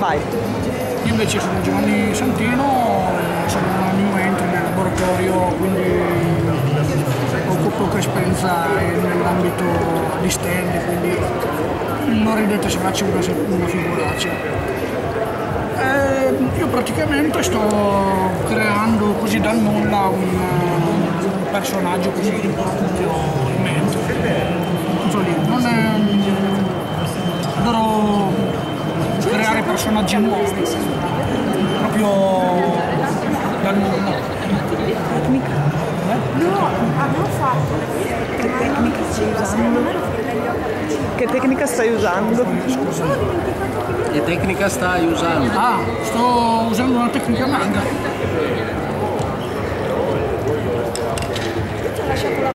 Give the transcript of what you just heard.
Vai. Io invece sono Giovanni Santino, sono un new entry nel laboratorio, quindi ho poca esperienza nell'ambito di stand, quindi non ridete se faccio una, una figuraccia. Eh, io praticamente sto creando così dal nulla un, un personaggio così personaggi nuovi, proprio dal nulla. No, abbiamo fatto Che tecnica stai usando? Che tecnica stai usando? Che tecnica stai usando? Ah, sto usando una tecnica manga.